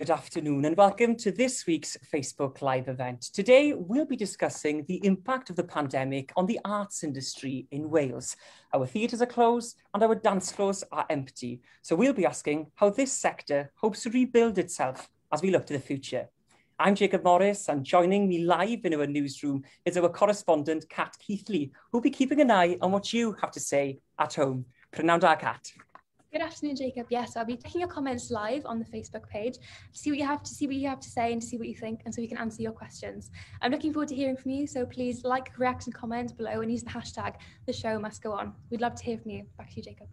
Good afternoon and welcome to this week's Facebook Live event. Today, we'll be discussing the impact of the pandemic on the arts industry in Wales. Our theatres are closed and our dance floors are empty. So we'll be asking how this sector hopes to rebuild itself as we look to the future. I'm Jacob Morris and joining me live in our newsroom is our correspondent, Kat Keighley, who'll be keeping an eye on what you have to say at home. Prynawn da, Kat. Good afternoon, Jacob. Yes, I'll be taking your comments live on the Facebook page to see what you have to see what you have to say and to see what you think, and so we can answer your questions. I'm looking forward to hearing from you. So please like, react, and comment below, and use the hashtag The Show Must Go On. We'd love to hear from you. Back to you, Jacob.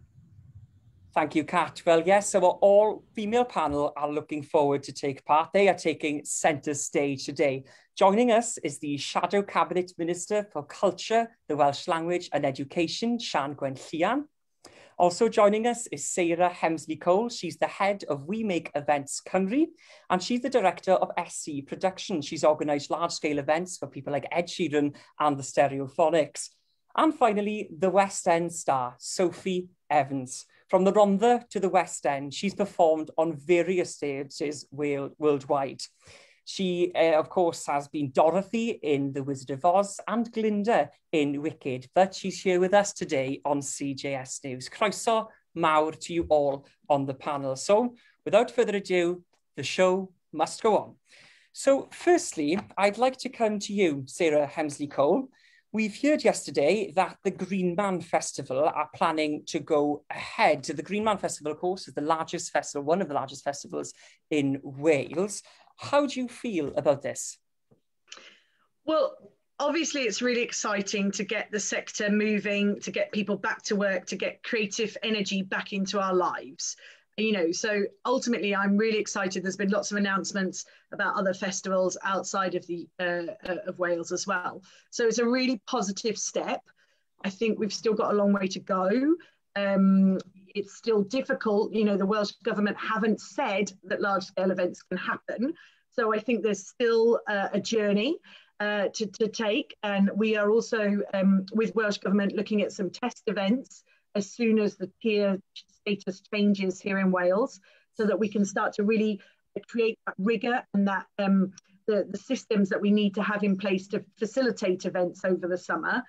Thank you, Kat. Well, yes, so our all-female panel are looking forward to take part. They are taking centre stage today. Joining us is the Shadow Cabinet Minister for Culture, the Welsh Language and Education, Sian Gwenllian. Also joining us is Sarah Hemsley Cole. She's the head of We Make Events Cymru, and she's the director of SC Production. She's organised large-scale events for people like Ed Sheeran and the Stereophonics. And finally, the West End star, Sophie Evans. From the Rhondda to the West End, she's performed on various stages worldwide. She, uh, of course, has been Dorothy in The Wizard of Oz and Glinda in Wicked, but she's here with us today on CJS News. Croeso mawr to you all on the panel. So, without further ado, the show must go on. So, firstly, I'd like to come to you, Sarah Hemsley Cole. We've heard yesterday that the Green Man Festival are planning to go ahead. The Green Man Festival, of course, is the largest festival, one of the largest festivals in Wales. How do you feel about this? Well, obviously it's really exciting to get the sector moving to get people back to work to get creative energy back into our lives. You know so ultimately i'm really excited. There's been lots of announcements about other festivals outside of the uh, uh, of wales as well. So it's a really positive step. I think we've still got a long way to go. Um, it's still difficult you know the welsh government haven't said that large scale events can happen so i think there's still uh, a journey uh, to, to take and we are also um, with welsh government looking at some test events as soon as the tier status changes here in Wales so that we can start to really create that rigor and that um, the, the systems that we need to have in place to facilitate events over the summer.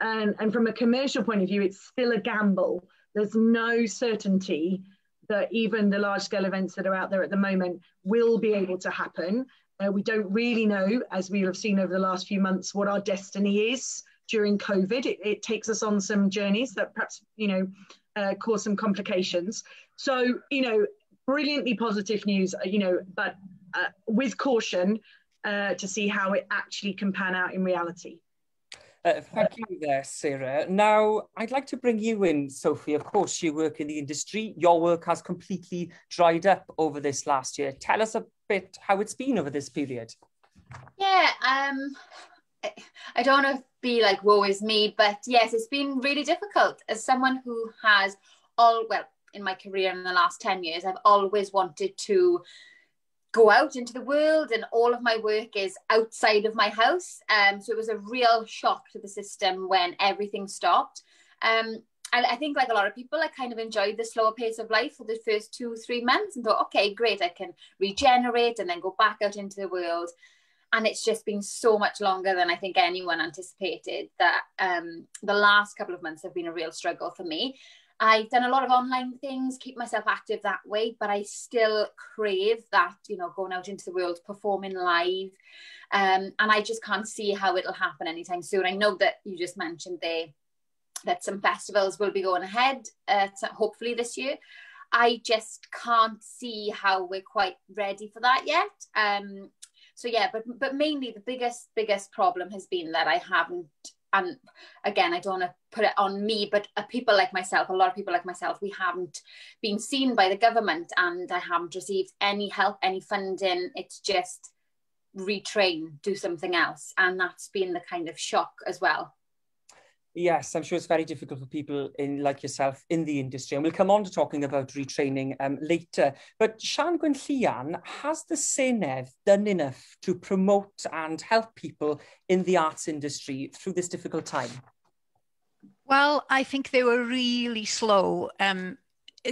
And, and from a commercial point of view, it's still a gamble. There's no certainty that even the large scale events that are out there at the moment will be able to happen. Uh, we don't really know, as we have seen over the last few months, what our destiny is during COVID. It, it takes us on some journeys that perhaps, you know, uh, cause some complications. So, you know, brilliantly positive news, uh, you know, but uh, with caution uh, to see how it actually can pan out in reality. Uh, thank you there, Sarah. Now, I'd like to bring you in, Sophie. Of course, you work in the industry. Your work has completely dried up over this last year. Tell us a bit how it's been over this period. Yeah, um, I don't want to be like, woe is me, but yes, it's been really difficult as someone who has all, well, in my career in the last 10 years, I've always wanted to go out into the world and all of my work is outside of my house. Um, so it was a real shock to the system when everything stopped. Um, and I think like a lot of people, I kind of enjoyed the slower pace of life for the first two, three months and thought, okay, great, I can regenerate and then go back out into the world and it's just been so much longer than I think anyone anticipated that um, the last couple of months have been a real struggle for me. I've done a lot of online things, keep myself active that way, but I still crave that, you know, going out into the world, performing live. Um, and I just can't see how it'll happen anytime soon. I know that you just mentioned there that some festivals will be going ahead, uh, hopefully this year. I just can't see how we're quite ready for that yet. Um, so yeah but but mainly the biggest biggest problem has been that i haven't and again i don't want to put it on me but uh, people like myself a lot of people like myself we haven't been seen by the government and i haven't received any help any funding. It's just retrain do something else. And that's been the kind of shock as well Yes, I'm sure it's very difficult for people in like yourself in the industry, and we'll come on to talking about retraining um, later. But Sian Gwynllian, has the Senedd done enough to promote and help people in the arts industry through this difficult time? Well, I think they were really slow. Um,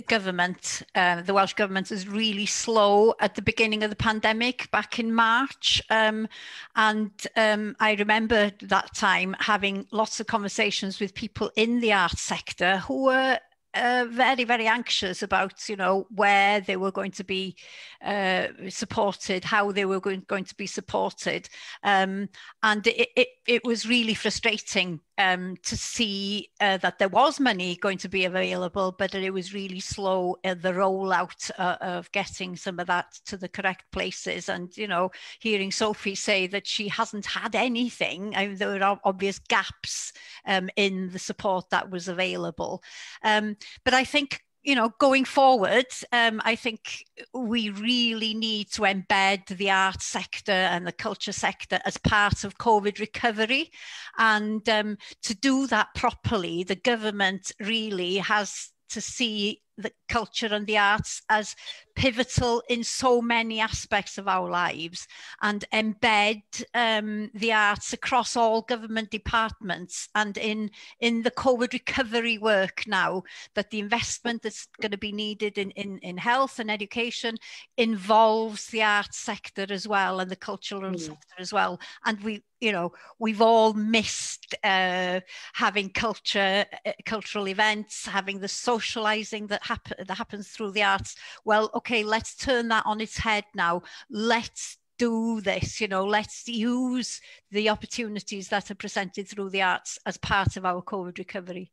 government, uh, the Welsh government is really slow at the beginning of the pandemic back in March. Um, and um, I remember that time having lots of conversations with people in the arts sector who were uh, very, very anxious about, you know, where they were going to be uh, supported, how they were going, going to be supported. Um, and it, it, it, was really frustrating um, to see uh, that there was money going to be available, but it was really slow in the rollout uh, of getting some of that to the correct places. And, you know, hearing Sophie say that she hasn't had anything, I mean, there were obvious gaps um, in the support that was available. Um, but I think you know, going forward, um, I think we really need to embed the art sector and the culture sector as part of COVID recovery. And um, to do that properly, the government really has to see the culture and the arts as pivotal in so many aspects of our lives and embed um, the arts across all government departments and in in the COVID recovery work now that the investment that's going to be needed in, in, in health and education involves the arts sector as well and the cultural mm. sector as well and we you know we've all missed uh, having culture uh, cultural events having the socializing that happen that happens through the arts. Well, okay, let's turn that on its head now. Let's do this, you know, let's use the opportunities that are presented through the arts as part of our COVID recovery.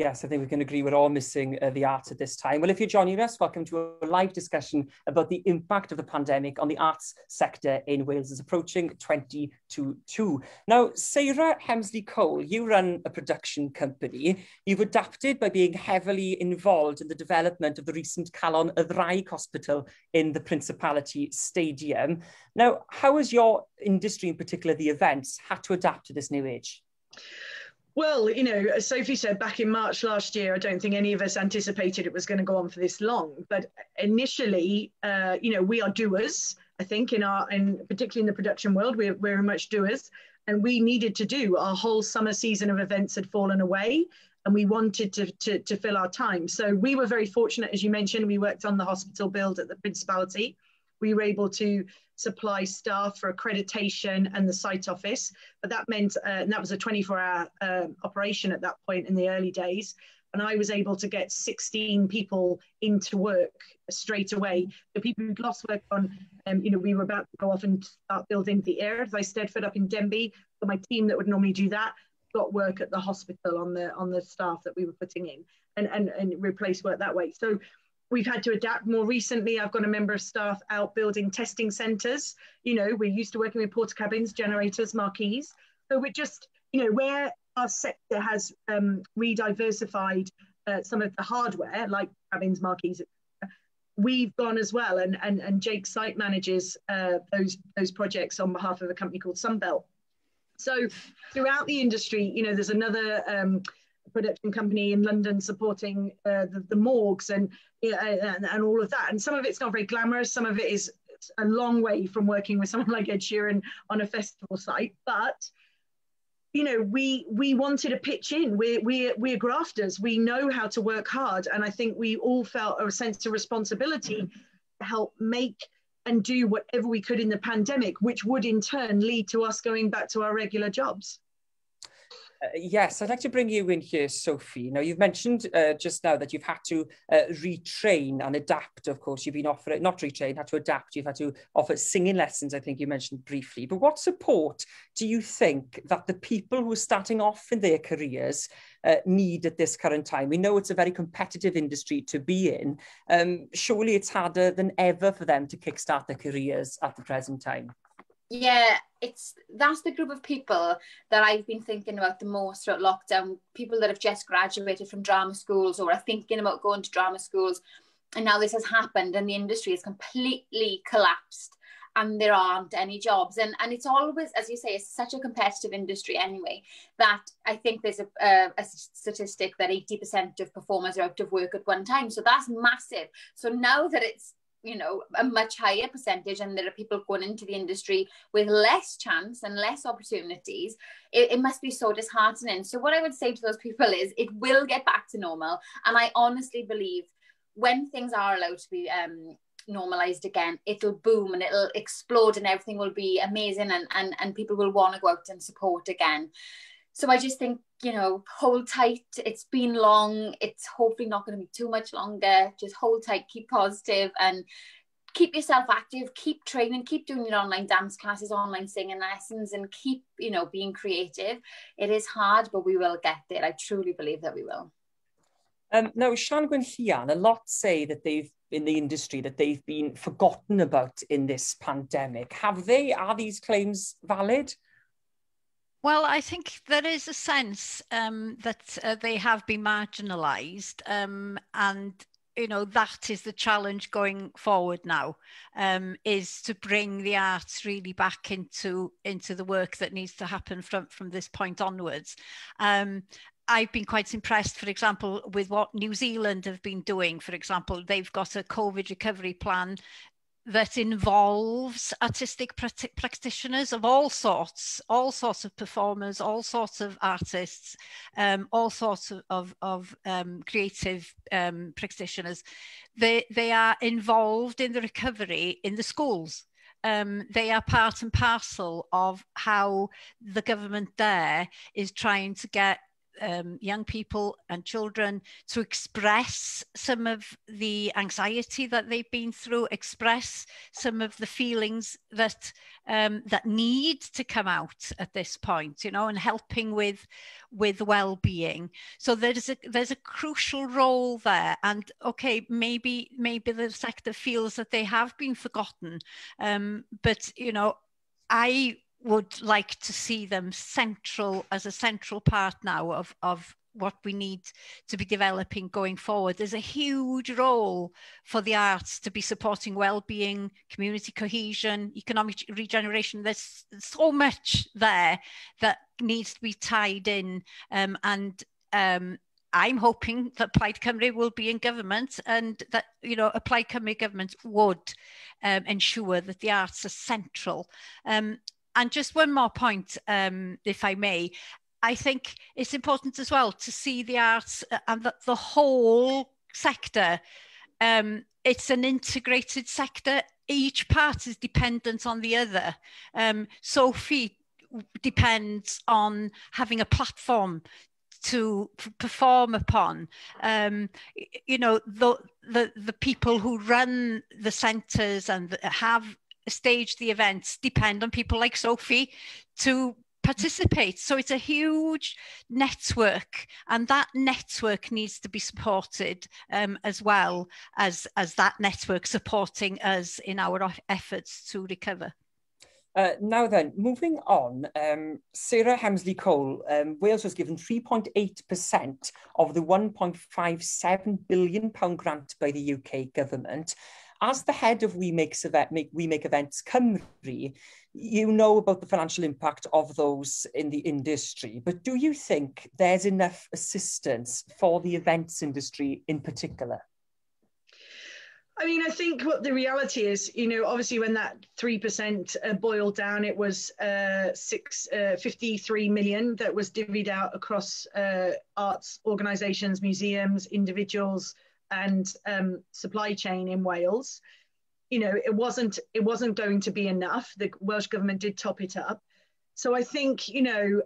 Yes, I think we can agree we're all missing uh, the arts at this time. Well, if you're joining us, welcome to a live discussion about the impact of the pandemic on the arts sector in Wales is approaching 2022. Now, Sarah Hemsley Cole, you run a production company. You've adapted by being heavily involved in the development of the recent Calon Adraig Hospital in the Principality Stadium. Now, how has your industry, in particular the events, had to adapt to this new age? Well, you know, as Sophie said back in March last year, I don't think any of us anticipated it was going to go on for this long. But initially, uh, you know, we are doers. I think in our, and particularly in the production world, we're very much doers, and we needed to do. Our whole summer season of events had fallen away, and we wanted to, to, to fill our time. So we were very fortunate, as you mentioned. We worked on the hospital build at the Principality. We were able to supply staff for accreditation and the site office. But that meant, uh, and that was a 24 hour uh, operation at that point in the early days. And I was able to get 16 people into work straight away. The people who'd lost work on, um, you know, we were about to go off and start building the air. I Eisteddfod up in Denbigh, so my team that would normally do that got work at the hospital on the on the staff that we were putting in and and, and replace work that way. So we've had to adapt more recently. I've got a member of staff out building testing centres. You know, we're used to working with Portakabins, generators, marquees. So we're just, you know, where our sector has um, re-diversified uh, some of the hardware, like cabins, marquees, we've gone as well. And, and, and Jake site manages uh, those, those projects on behalf of a company called Sunbelt. So throughout the industry, you know, there's another um, production company in London supporting uh, the, the, morgues and, and, and all of that. And some of it's not very glamorous. Some of it is a long way from working with someone like Ed Sheeran on a festival site. But you know, we we wanted to pitch in. We're we're we're grafters. We know how to work hard, and I think we all felt a sense of responsibility to help make and do whatever we could in the pandemic, which would in turn lead to us going back to our regular jobs. Uh, yes, I'd like to bring you in here, Sophie. Now, you've mentioned uh, just now that you've had to uh, retrain and adapt, of course. You've been offered, not retrain, had to adapt. You've had to offer singing lessons, I think you mentioned briefly. But what support do you think that the people who are starting off in their careers uh, need at this current time? We know it's a very competitive industry to be in. Um, surely it's harder than ever for them to kickstart their careers at the present time. Yeah it's that's the group of people that i've been thinking about the most throughout lockdown. People that have just graduated from drama schools or are thinking about going to drama schools. And now this has happened and the industry has completely collapsed and there aren't any jobs. And and it's always as you say it's such a competitive industry anyway that i think there's a, a, a statistic that 80% of performers are out of work at one time. So that's massive. So now that it's you know a much higher percentage and there are people going into the industry with less chance and less opportunities it, it, must be so disheartening so what i would say to those people is it will get back to normal and i honestly believe when things are allowed to be um, normalized again, it'll boom and it'll explode and everything will be amazing and, and, and people will want to go out and support again. So I just think, you know, hold tight. It's been long. It's hopefully not going to be too much longer. Just hold tight, keep positive and keep yourself active, keep training, keep doing your online dance classes, online singing lessons, and keep, you know, being creative. It is hard, but we will get there. I truly believe that we will. Um, now, Sian Gwenllian, a lot say that they've in the industry that they've been forgotten about in this pandemic. Have they? Are these claims valid? Well, I think there is a sense um, that uh, they have been marginalised, um, and you know that is the challenge going forward now, um, is to bring the arts really back into into the work that needs to happen from from this point onwards. Um, I've been quite impressed, for example, with what New Zealand have been doing. For example, they've got a COVID recovery plan that involves artistic practitioners of all sorts, all sorts of performers, all sorts of artists, um, all sorts of, of, of um, creative um, practitioners. They, they are involved in the recovery in the schools. Um, they are part and parcel of how the government there is trying to get um, young people and children to express some of the anxiety that they've been through, express some of the feelings that um, that need to come out at this point, you know, and helping with with well-being. So there's a there's a crucial role there. And okay, maybe maybe the sector feels that they have been forgotten, um, but you know, I would like to see them central as a central part now of, of what we need to be developing going forward. There's a huge role for the arts to be supporting well-being, community cohesion, economic regeneration. There's so much there that needs to be tied in um, and um, I'm hoping that Plaid Cymru will be in government and that, you know, a Plaid Cymru government would um, ensure that the arts are central. Um, And just one more point, um, if I may. I think it's important as well to see the arts uh, and the, the whole sector. Um, it's an integrated sector. Each part is dependent on the other. Um, Sophie depends on having a platform to perform upon. Um, you know, the, the, the people who run the centres and have stage the events depend on people like Sophie to participate. So it's a huge network, and that network needs to be supported um, as well as, as that network supporting us in our efforts to recover. Uh, now then, moving on, um, Sarah Hemsley Cole, um, Wales was given 3.8% of the £1.57 billion grant by the UK government. As the head of We, Make, we Make Events Cymru, you know about the financial impact of those in the industry, but do you think there's enough assistance for the events industry in particular? I mean, I think what the reality is, you know, obviously when that 3% uh, boiled down, it was uh, six, uh, 53 million that was divvied out across uh, arts organisations, museums, individuals, and um, supply chain in Wales. You know, it wasn't it wasn't going to be enough. The Welsh government did top it up. So I think you know,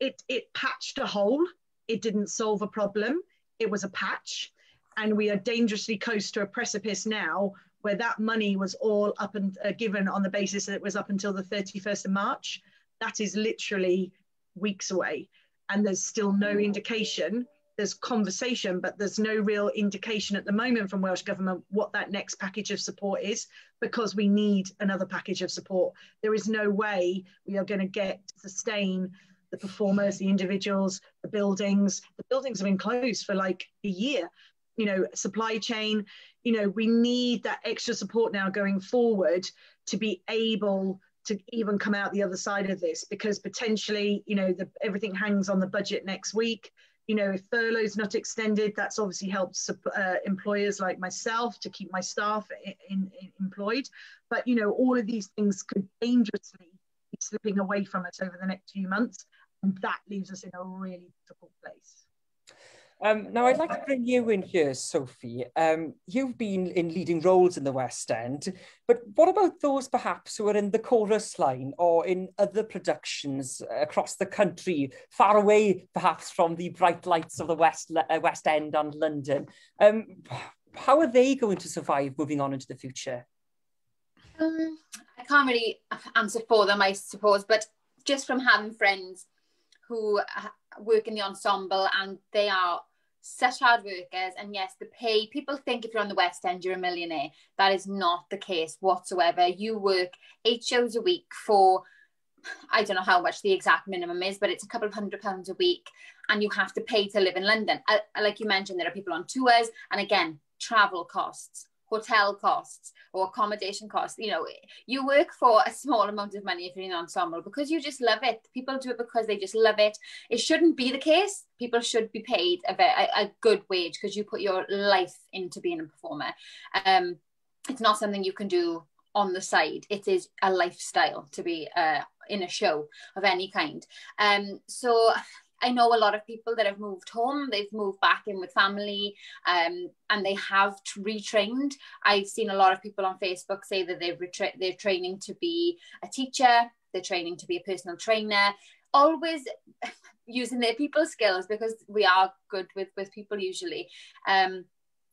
it it patched a hole. It didn't solve a problem. It was a patch, and we are dangerously close to a precipice now where that money was all up and uh, given on the basis that it was up until the 31st of March. That is literally weeks away, and there's still no indication there's conversation, but there's no real indication at the moment from Welsh Government what that next package of support is because we need another package of support. There is no way we are going to get sustain the performers, the individuals, the buildings. The buildings have been closed for like a year. You know, supply chain, you know, we need that extra support now going forward to be able to even come out the other side of this because potentially, you know, the, everything hangs on the budget next week you know, if furlough's not extended, that's obviously helped uh, employers like myself to keep my staff in, in, employed. But, you know, all of these things could dangerously be slipping away from us over the next few months. And that leaves us in a really difficult place. Um, now, I'd like to bring you in here, Sophie. Um, you've been in leading roles in the West End, but what about those perhaps who are in the chorus line or in other productions across the country, far away perhaps from the bright lights of the West, uh, West End and London? Um, how are they going to survive moving on into the future? Um, I can't really answer for them, I suppose, but just from having friends who work in the ensemble and they are such hard workers and yes the pay people think if you're on the west end you're a millionaire. That is not the case whatsoever. You work eight shows a week for i don't know how much the exact minimum is but it's a couple of hundred pounds a week and you have to pay to live in london. I, like you mentioned there are people on tours and again travel costs hotel costs or accommodation costs. You know, you work for a small amount of money if you're in an ensemble because you just love it. People do it because they just love it. It shouldn't be the case. People should be paid a, a, a good wage because you put your life into being a performer. Um, it's not something you can do on the side. It is a lifestyle to be uh, in a show of any kind. Um, so I know a lot of people that have moved home, they've moved back in with family, um, and they have retrained. I've seen a lot of people on Facebook say that they're, retra- they're training to be a teacher, they're training to be a personal trainer, always using their people skills because we are good with, with people usually. Um,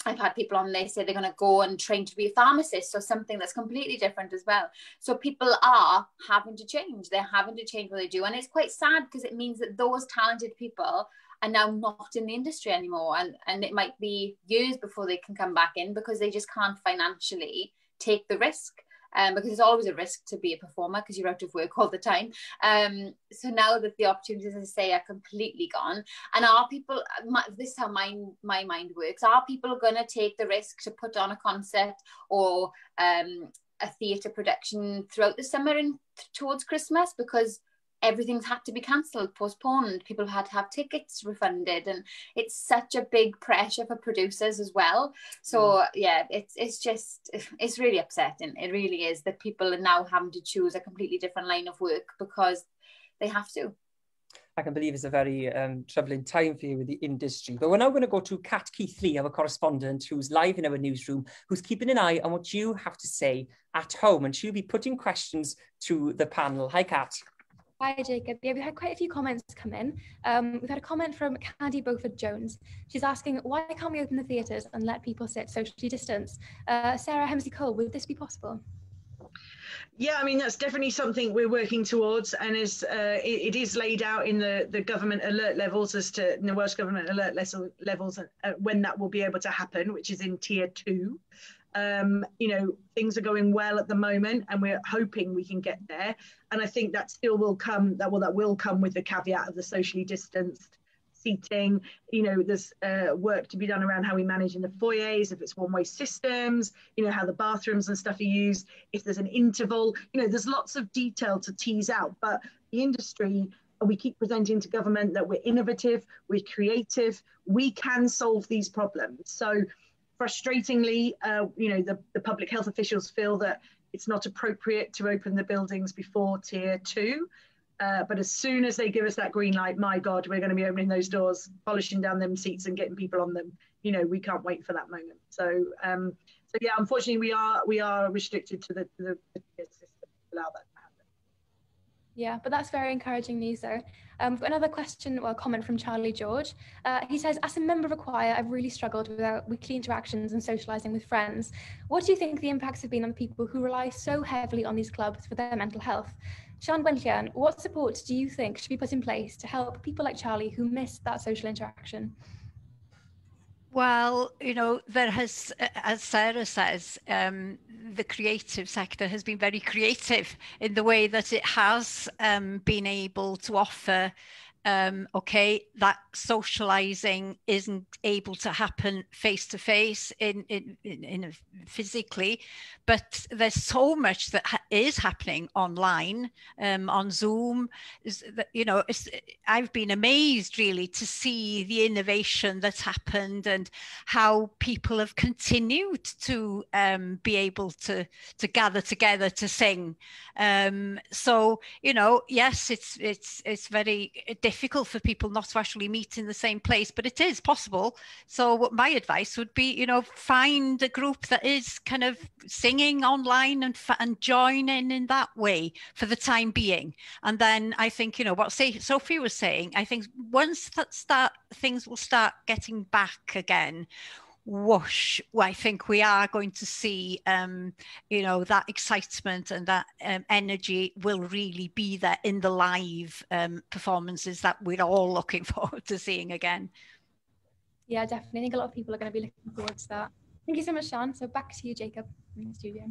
I've had people on there say they're going to go and train to be a pharmacist or something that's completely different as well. So people are having to change. They're having to change what they do. And it's quite sad because it means that those talented people are now not in the industry anymore. And, and it might be years before they can come back in because they just can't financially take the risk um, because it's always a risk to be a performer because you're out of work all the time. Um, so now that the opportunities, as I say, are completely gone, and are people? My, this is how my my mind works. Are people going to take the risk to put on a concert or um, a theatre production throughout the summer and towards Christmas because everything's had to be cancelled, postponed. People have had to have tickets refunded, and it's such a big pressure for producers as well. So mm. yeah, it's it's just it's really upsetting. It really is that people are now having to choose a completely different line of work because they have to. I can believe it's a very um, troubling time for you with the industry. But we're now going to go to Kat Keighley, our correspondent, who's live in our newsroom, who's keeping an eye on what you have to say at home. And she'll be putting questions to the panel. Hi, Kat. Hi, Jacob. Yeah, we had quite a few comments come in. Um, we've had a comment from Candy Beaufort Jones. She's asking, why can't we open the theatres and let people sit socially distanced? Uh, Sarah Hemsley Cole, would this be possible? Yeah, I mean that's definitely something we're working towards, and is uh, it, it is laid out in the, the government alert levels as to the Welsh government alert levels uh, when that will be able to happen, which is in tier two. Um, you know, things are going well at the moment, and we're hoping we can get there. And I think that still will come. That will that will come with the caveat of the socially distanced seating. You know, there's uh, work to be done around how we manage in the foyers, if it's one-way systems. You know, how the bathrooms and stuff are used. If there's an interval. You know, there's lots of detail to tease out. But the industry we keep presenting to government that we're innovative, we're creative, we can solve these problems. So frustratingly, uh, you know, the, the public health officials feel that it's not appropriate to open the buildings before tier two. Uh, but as soon as they give us that green light, my God, we're going to be opening those doors, polishing down them seats and getting people on them. You know, we can't wait for that moment. So, um, so yeah, unfortunately, we are we are restricted to the, the, the system to allow that yeah, but that's very encouraging news, though. Um, another question, well, comment from Charlie George. Uh, he says, as a member of a choir, I've really struggled with our weekly interactions and socialising with friends. What do you think the impacts have been on the people who rely so heavily on these clubs for their mental health? Sian Gwenllian, what support do you think should be put in place to help people like Charlie who miss that social interaction? Well, you know, there has, as Sarah says, um, the creative sector has been very creative in the way that it has um, been able to offer um, okay, that socializing isn't able to happen face to face in, in, in, in physically, but there's so much that ha- is happening online um, on Zoom. Is that, you know, I've been amazed really to see the innovation that's happened and how people have continued to um, be able to to gather together to sing. Um, so you know, yes, it's it's it's very difficult for people not to actually meet in the same place, but it is possible. So what my advice would be, you know, find a group that is kind of singing online and and join in in that way for the time being. And then I think, you know, what Sophie was saying, I think once that start things will start getting back again whoosh, well, I think we are going to see, um, you know, that excitement and that um, energy will really be there in the live um, performances that we're all looking forward to seeing again. Yeah, definitely. I think a lot of people are going to be looking forward to that. Thank you so much, Sean. So back to you, Jacob, in the studio.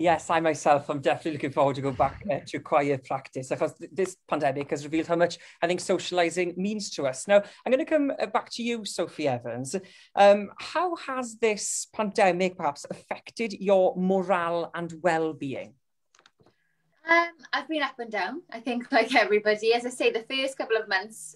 Yes, I myself, I'm definitely looking forward to go back uh, to choir practice because th this pandemic has revealed how much I think socialising means to us. Now, I'm going to come uh, back to you, Sophie Evans. Um, how has this pandemic perhaps affected your morale and well-being? Um, I've been up and down, I think, like everybody. As I say, the first couple of months,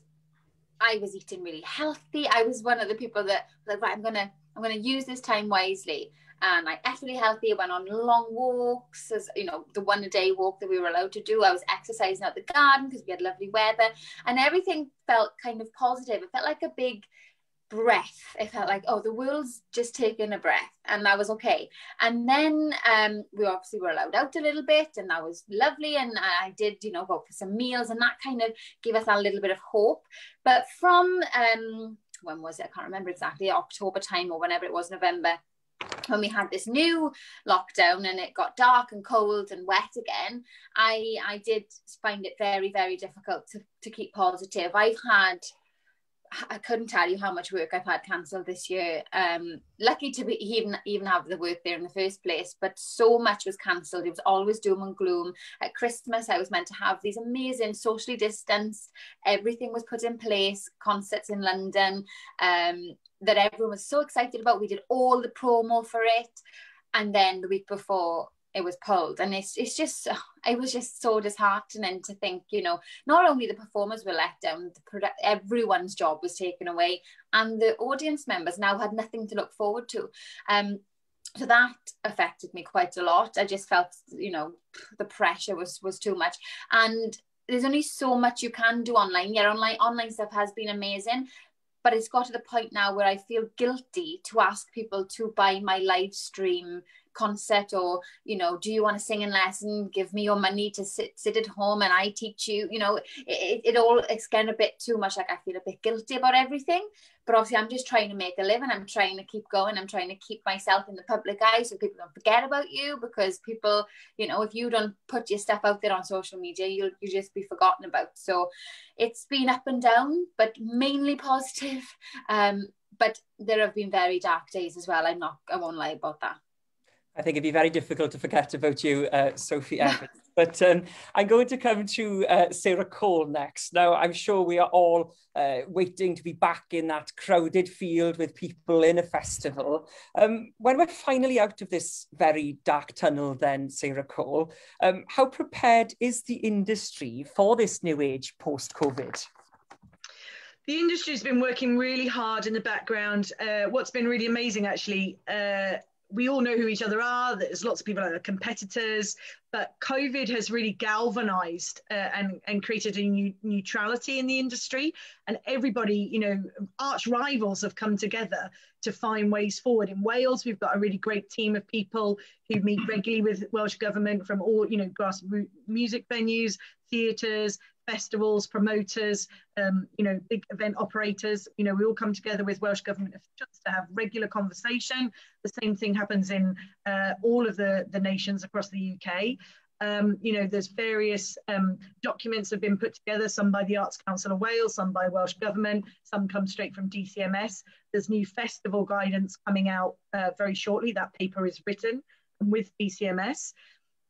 I was eating really healthy. I was one of the people that, like, right, I'm gonna, I'm gonna use this time wisely and I ate really healthy. I went on long walks, as you know, the one a day walk that we were allowed to do. I was exercising out the garden because we had lovely weather, and everything felt kind of positive. It felt like a big breath. It felt like, oh, the world's just taking a breath, and that was okay. And then um, we obviously were allowed out a little bit, and that was lovely. And I did, you know, go for some meals, and that kind of gave us a little bit of hope. But from um, when was it? I can't remember exactly, October time or whenever it was, November when we had this new lockdown and it got dark and cold and wet again, I I did find it very very difficult to to keep positive. I've had I couldn't tell you how much work I've had cancelled this year. Um, lucky to be even even have the work there in the first place, but so much was cancelled. It was always doom and gloom. At Christmas, I was meant to have these amazing socially distanced. Everything was put in place. Concerts in London um, that everyone was so excited about. We did all the promo for it, and then the week before, it was pulled and it's it's just it was just so disheartening to think you know not only the performers were let down the product everyone's job was taken away and the audience members now had nothing to look forward to. Um so that affected me quite a lot. I just felt you know the pressure was was too much. And there's only so much you can do online. Yeah online online stuff has been amazing but it's got to the point now where I feel guilty to ask people to buy my live stream concert or you know do you want to sing in lesson? Give me your money to sit sit at home and i teach you you know it, it all it's getting a bit too much. Like i feel a bit guilty about everything but obviously i'm just trying to make a living. I'm trying to keep going. I'm trying to keep myself in the public eye so people don't forget about you because people you know if you don't put your stuff out there on social media you'll you just be forgotten about. So it's been up and down but mainly positive. Um but there have been very dark days as well. I'm not i won't lie about that I think it'd be very difficult to forget about you, uh, Sophie Evans. but um, I'm going to come to uh, Sarah Cole next. Now, I'm sure we are all uh, waiting to be back in that crowded field with people in a festival. Um, when we're finally out of this very dark tunnel, then, Sarah Cole, um, how prepared is the industry for this new age post COVID? the industry's been working really hard in the background. Uh, what's been really amazing, actually, uh, we all know who each other are. There's lots of people that are competitors, but COVID has really galvanized uh, and, and created a new neutrality in the industry. And everybody, you know, arch rivals have come together to find ways forward. In Wales, we've got a really great team of people who meet regularly with Welsh Government from all, you know, grassroots music venues, theatres, festivals, promoters, um, you know, big event operators. You know, we all come together with Welsh Government officials to have regular conversation. The same thing happens in uh, all of the, the nations across the UK. Um, you know, there's various um, documents have been put together, some by the Arts Council of Wales, some by Welsh Government, some come straight from DCMS. There's new festival guidance coming out uh, very shortly. That paper is written with DCMS.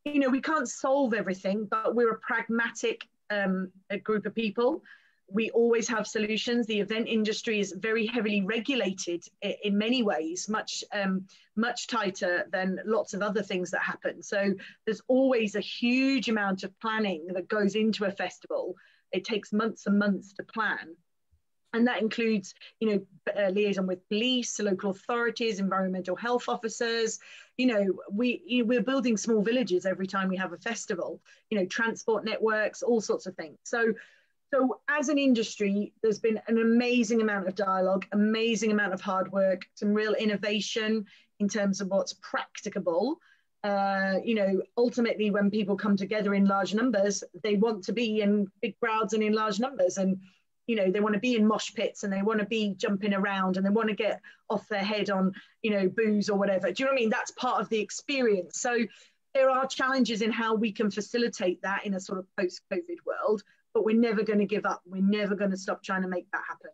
You know, we can't solve everything, but we're a pragmatic um, a group of people. We always have solutions. The event industry is very heavily regulated in many ways, much um, much tighter than lots of other things that happen. So there's always a huge amount of planning that goes into a festival. It takes months and months to plan and that includes you know uh, liaison with police local authorities environmental health officers you know we you know, we're building small villages every time we have a festival you know transport networks all sorts of things so So, as an industry, there's been an amazing amount of dialogue, amazing amount of hard work, some real innovation in terms of what's practicable. Uh, you know, ultimately, when people come together in large numbers, they want to be in big crowds and in large numbers. And, you know, they want to be in mosh pits and they want to be jumping around and they want to get off their head on, you know, booze or whatever. Do you know what I mean? That's part of the experience. So, there are challenges in how we can facilitate that in a sort of post COVID world but we're never going to give up. We're never going to stop trying to make that happen.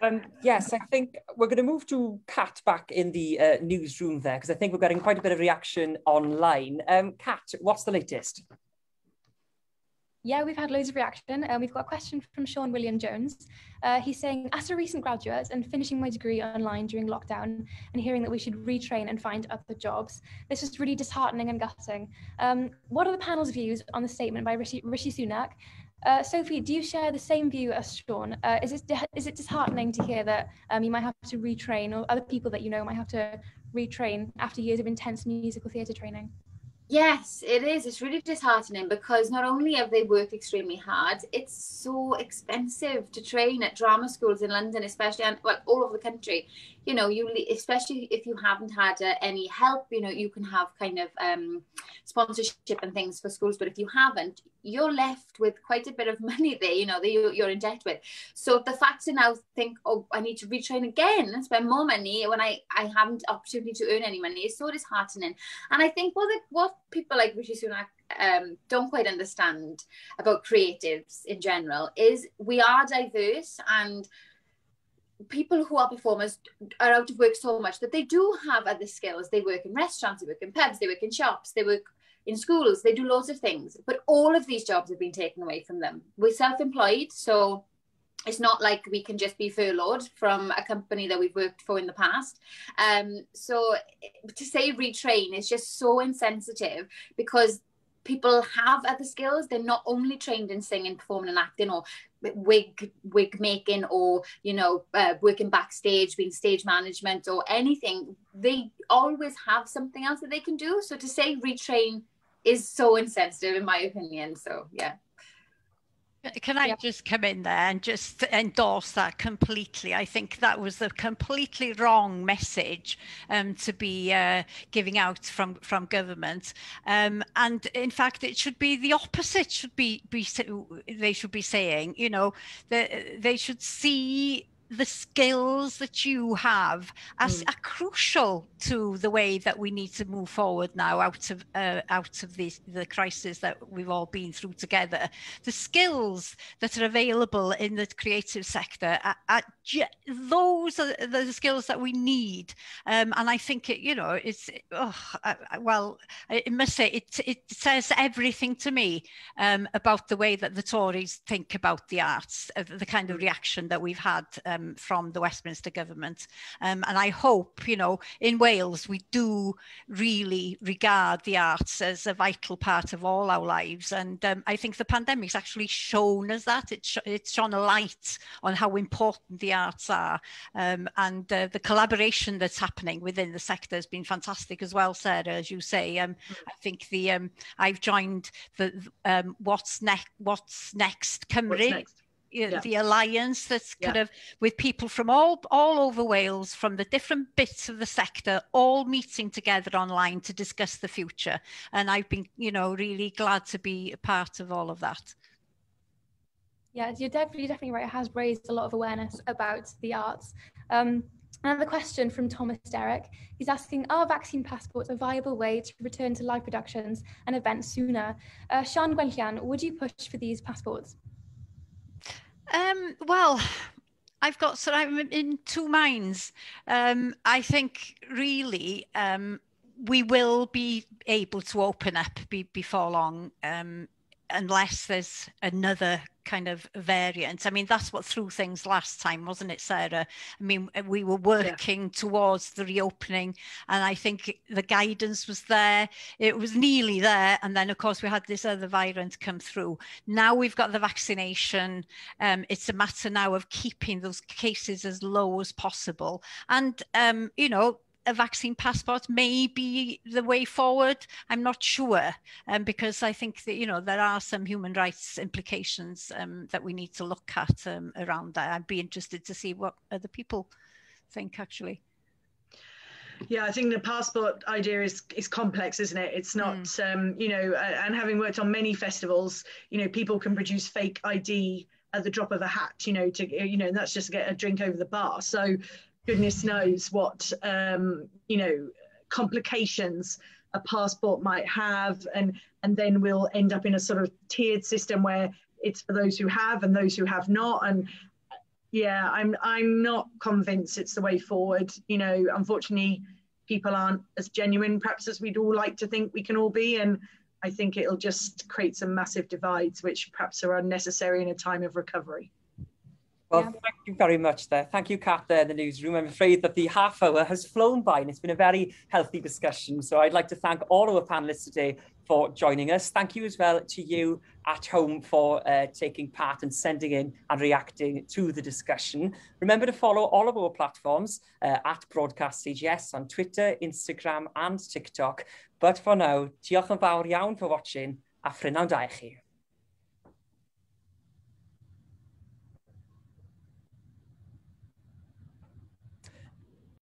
Um, yes, I think we're going to move to Kat back in the uh, newsroom there because I think we're getting quite a bit of reaction online. Um, Kat, what's the latest? Yeah, we've had loads of reaction. Uh, we've got a question from Sean William Jones. Uh, he's saying, as a recent graduate and finishing my degree online during lockdown and hearing that we should retrain and find other jobs, this is really disheartening and gutting. Um, what are the panel's views on the statement by Rishi, Rishi Sunak? Uh, Sophie, do you share the same view as Sean? Uh, is, it, is it disheartening to hear that um, you might have to retrain or other people that you know might have to retrain after years of intense musical theatre training? Yes, it is. It's really disheartening because not only have they worked extremely hard, it's so expensive to train at drama schools in London, especially and well, all over the country. You know you especially if you haven't had uh, any help you know you can have kind of um, sponsorship and things for schools but if you haven't you're left with quite a bit of money there you know that you, you're in debt with. So the fact to now think oh i need to retrain again and spend more money when i i haven't opportunity to earn any money is so disheartening. And i think what the, what people like rishi sunak um, don't quite understand about creatives in general is we are diverse and people who are performers are out of work so much that they do have other skills. They work in restaurants, they work in pubs, they work in shops, they work in schools, they do loads of things. But all of these jobs have been taken away from them. We're self employed, so it's not like we can just be furloughed from a company that we've worked for in the past. Um, so to say retrain is just so insensitive because people have other skills. They're not only trained in singing, performing, and acting, or wig wig making, or you know, uh, working backstage, being stage management, or anything. They always have something else that they can do. So to say retrain is so insensitive, in my opinion. So yeah. Can I just come in there and just endorse that completely? I think that was the completely wrong message um, to be uh, giving out from from government, um, and in fact, it should be the opposite. Should be be they should be saying, you know, that they should see the skills that you have as mm. are crucial to the way that we need to move forward now out of uh, out of the the crisis that we've all been through together the skills that are available in the creative sector are, are those are the skills that we need um, and i think it you know it's oh, I, well i must say it it says everything to me um, about the way that the tories think about the arts uh, the kind of mm. reaction that we've had um, um, from the Westminster government. Um, and I hope, you know, in Wales, we do really regard the arts as a vital part of all our lives. And um, I think the pandemic's actually shown us that. It sh it's shone a light on how important the arts are. Um, and uh, the collaboration that's happening within the sector has been fantastic as well, Sarah, as you say. Um, mm. I think the um, I've joined the um, What's Next What's Next Cymru. What's next? Yeah. the alliance that's kind yeah. of with people from all all over Wales from the different bits of the sector all meeting together online to discuss the future and I've been you know really glad to be a part of all of that yeah you're definitely definitely right it has raised a lot of awareness about the arts um, Another question from Thomas Derrick. He's asking, are vaccine passports a viable way to return to live productions and events sooner? Uh, Sian Gwenllian, would you push for these passports? Um, well, I've got so I'm in two minds. Um, I think really um, we will be able to open up be, before long. Um, unless there's another kind of variant. I mean, that's what threw things last time, wasn't it, Sarah? I mean, we were working yeah. towards the reopening, and I think the guidance was there. It was nearly there, and then of course we had this other variant come through. Now we've got the vaccination. Um, it's a matter now of keeping those cases as low as possible, and um, you know, a vaccine passport may be the way forward. I'm not sure um, because I think that, you know, there are some human rights implications um, that we need to look at um, around that. I'd be interested to see what other people think actually. Yeah, I think the passport idea is is complex, isn't it? It's not, mm. um, you know, and having worked on many festivals, you know, people can produce fake ID at the drop of a hat, you know, to you know, and that's just to get a drink over the bar. So, goodness knows what, um, you know, complications a passport might have, and and then we'll end up in a sort of tiered system where it's for those who have and those who have not, and yeah, I'm I'm not convinced it's the way forward. You know, unfortunately, people aren't as genuine perhaps as we'd all like to think we can all be, and I think it'll just create some massive divides, which perhaps are unnecessary in a time of recovery. Well, yeah. thank you very much there. Thank you, Kat, there in the newsroom. I'm afraid that the half hour has flown by and it's been a very healthy discussion. So I'd like to thank all our panellists today for joining us. Thank you as well to you at home for uh, taking part and sending in and reacting to the discussion. Remember to follow all of our platforms uh, at Broadcast CGS on Twitter, Instagram and TikTok. But for now, diolch yn fawr iawn for watching a ffrinnawn da i chi.